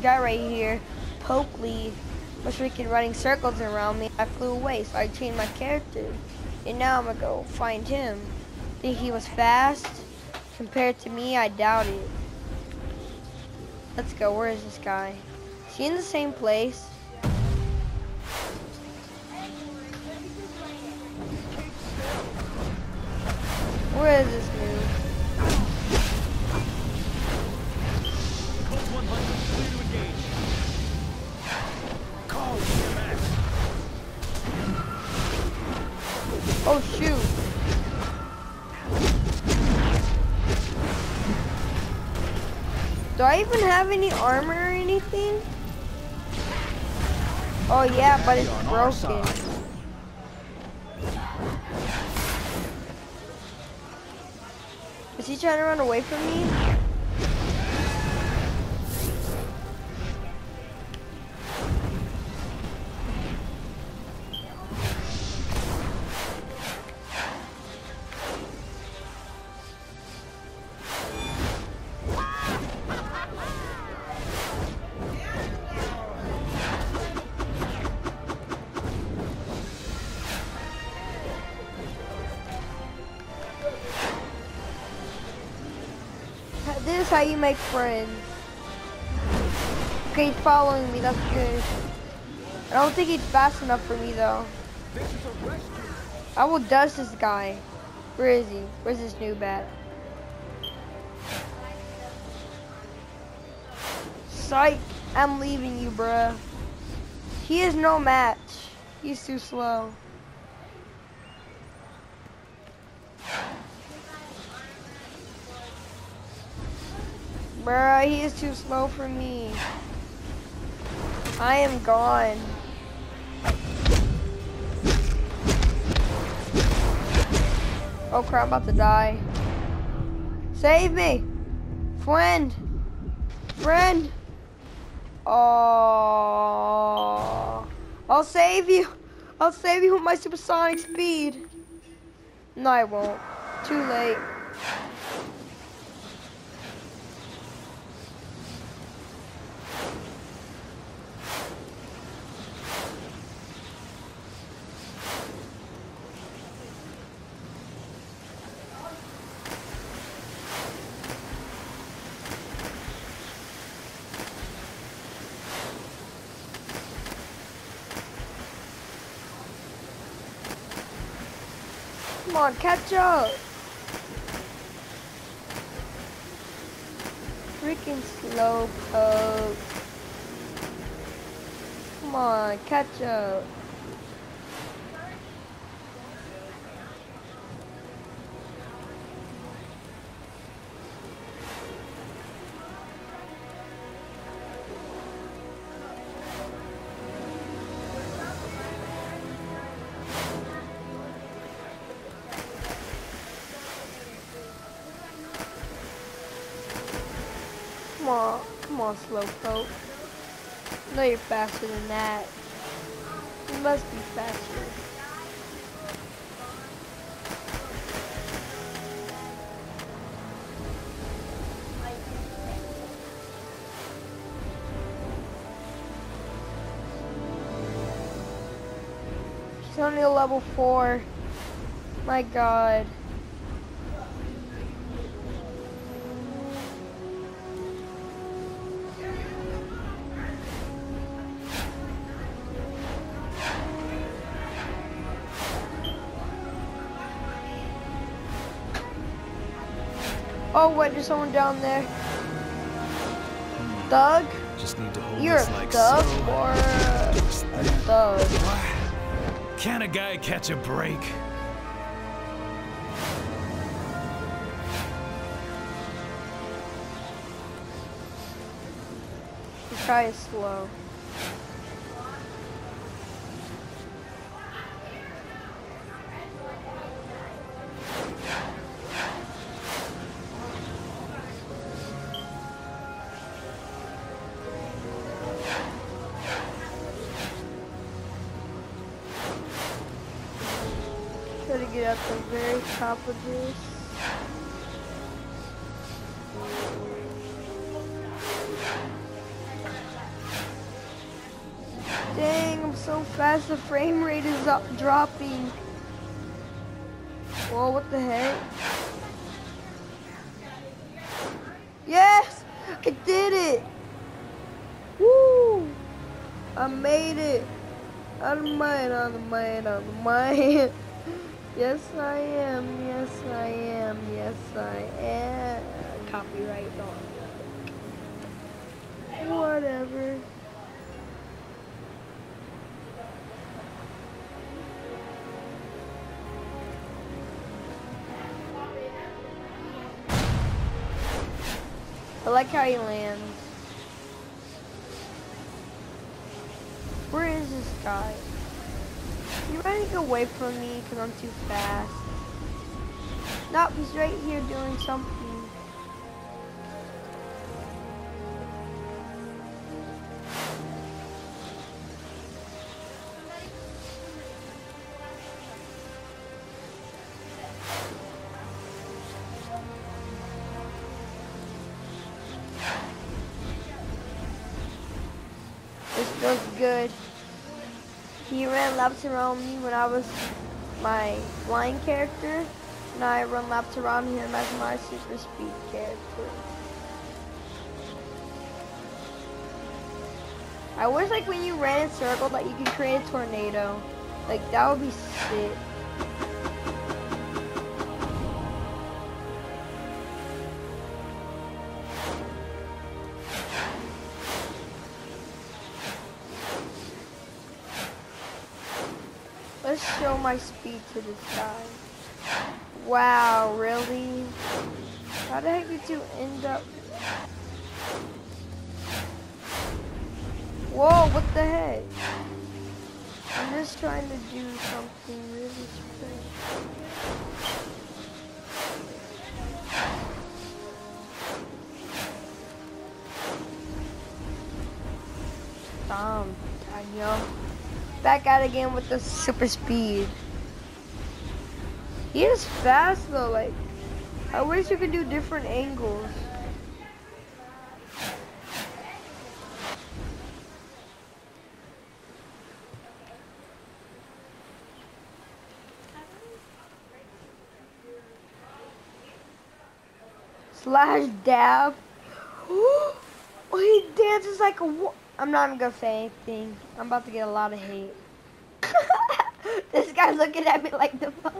guy right here, Pokely, was freaking running circles around me. I flew away, so I changed my character. And now I'm gonna go find him. Think he was fast? Compared to me, I doubt it. Let's go, where is this guy? Is he in the same place? Where is this dude? Oh shoot. Do I even have any armor or anything? Oh yeah, but it's broken. Is he trying to run away from me? This is how you make friends. Okay, he's following me, that's good. I don't think he's fast enough for me though. I will dust this guy. Where is he? Where's this new bat? Psych! I'm leaving you, bruh. He is no match. He's too slow. Bruh, he is too slow for me. I am gone. Oh crap, I'm about to die. Save me! Friend! Friend! Oh, I'll save you! I'll save you with my supersonic speed! No, I won't. Too late. Come on, catch up! Freaking slow poke. Come on, catch up. On, come on, Slowpoke. Know you're faster than that. You must be faster. She's only a level four. My god. Oh, wait, there's someone down there. Thug? Just need to hold You're a this like thug so. or a thug? Can a guy catch a break? Guy is slow. Get at the very top of this. Dang, I'm so fast, the frame rate is up, dropping. Whoa, what the heck? Yes! I did it! Woo! I made it! Out of mine, out of mine, out of mine. yes, I am. Yes, I am. Yes, I am. Copyright on. Whatever. I like how he lands. Where is this guy? You're running away from me because I'm too fast. Nope, he's right here doing something. This feels good. He ran laps around me when I was my flying character, and I run laps around him as my super speed character. I wish like when you ran in circle that you could create a tornado. Like that would be sick. Speed to this guy. Wow, really? How the heck did you end up? Whoa, what the heck? I'm just trying to do something really strange. Damn, Daniel. Back out again with the super speed. He is fast though, like, I wish you could do different angles. Slash dab. Oh, he dances like a. I'm not even gonna say anything. I'm about to get a lot of hate. this guy's looking at me like the fuck.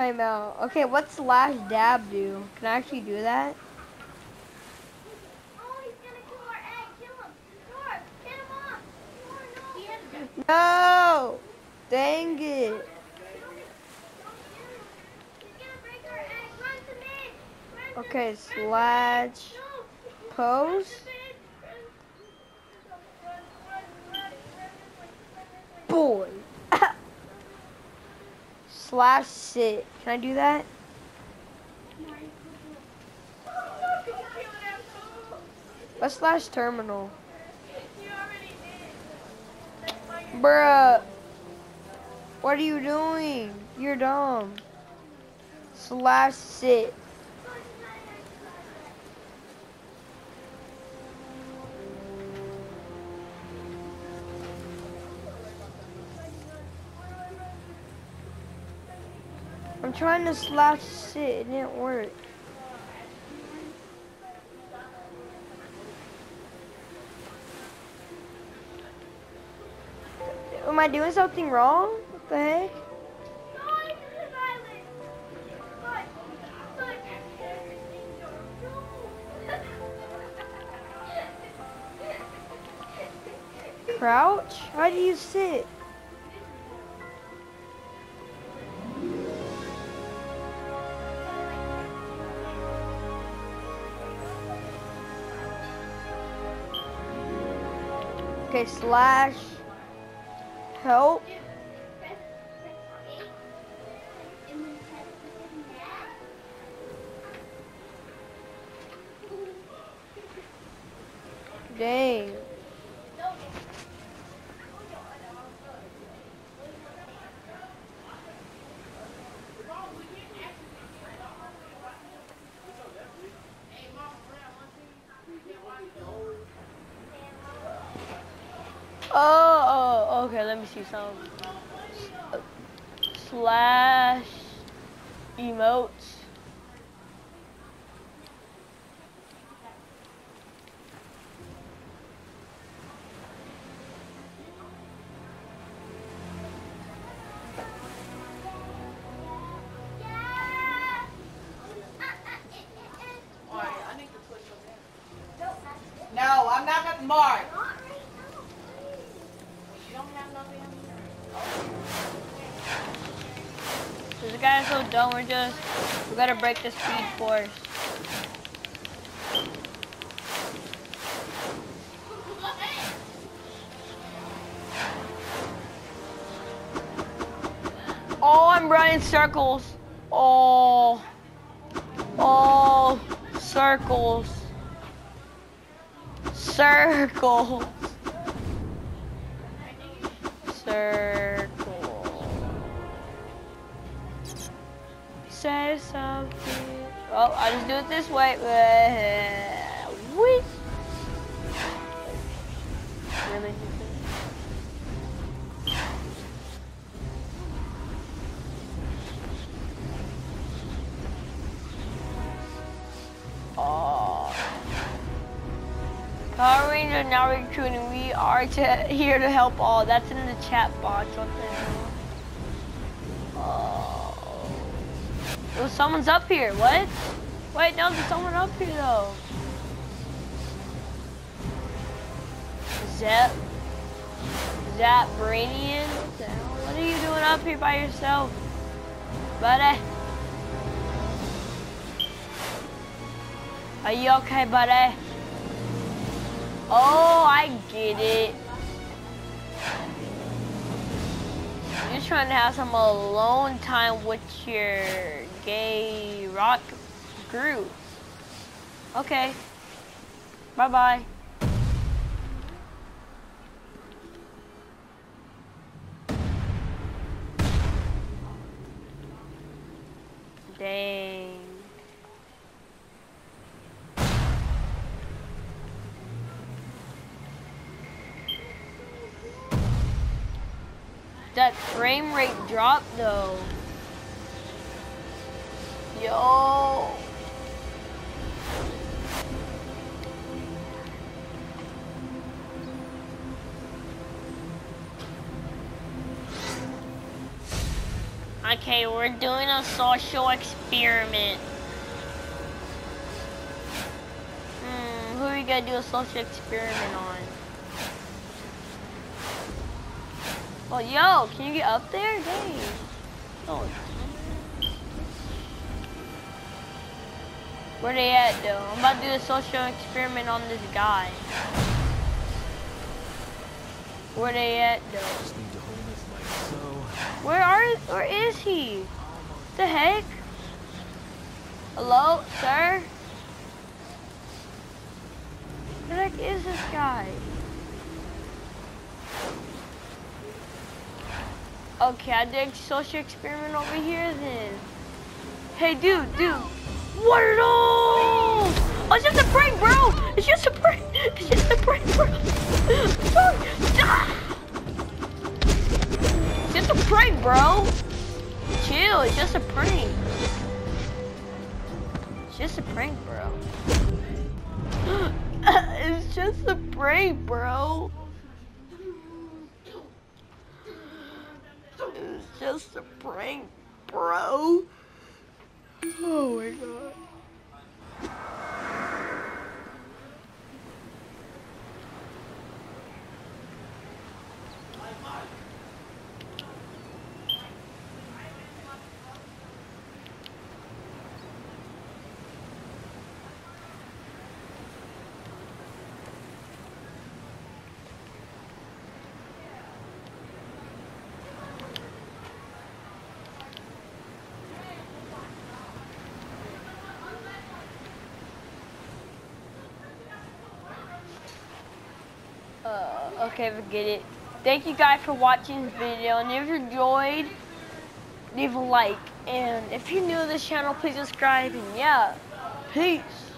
Time out. Okay, what's slash dab do? Can I actually do that? No! Dang it. Okay, slash pose. Boy. Slash sit. Can I do that? Let's slash terminal. Bruh. What are you doing? You're dumb. Slash sit. I'm trying to slash sit. It didn't work. Am I doing something wrong? What the heck? Crouch? How do you sit? Okay, slash help. Oh, oh, okay, let me see some. Slash emotes. No, I'm not at Mark. Dumb, we're just, we gotta break the speed force. Oh, I'm running circles. Oh, oh, circles. Circles. Circle. Something. Oh, I just do it this way. Uh, Whee! Really? Oh. Power Rangers now recruiting. We are to, here to help all. That's in the chat box. What the? Oh. Oh, someone's up here. What? Wait, no, there's someone up here though. Zep. Zap hell? What are you doing up here by yourself? Buddy? Are you okay, buddy? Oh, I get it. You're trying to have some alone time with your gay rock group. Okay. Bye-bye. Dang. That frame rate dropped though. Yo. Okay, we're doing a social experiment. Hmm, who are we gonna do a social experiment on? Oh, yo, can you get up there? Dang. Oh. Where they at, though? I'm about to do a social experiment on this guy. Where they at, though? Where are? Where is he? The heck? Hello, sir? Where the heck is this guy? Okay, I did a social experiment over here then. Hey, dude, dude. What are those? Oh, it's just a prank, bro. It's just a prank. It's just a prank, bro. Ah! A prank, bro. Chill, it's just a prank. It's just a prank, bro. it's just a prank, bro. It's just a prank, bro. Oh my god. Uh, okay, forget it. Thank you guys for watching this video, and if you enjoyed, leave a like. And if you're new to this channel, please subscribe, and yeah, peace.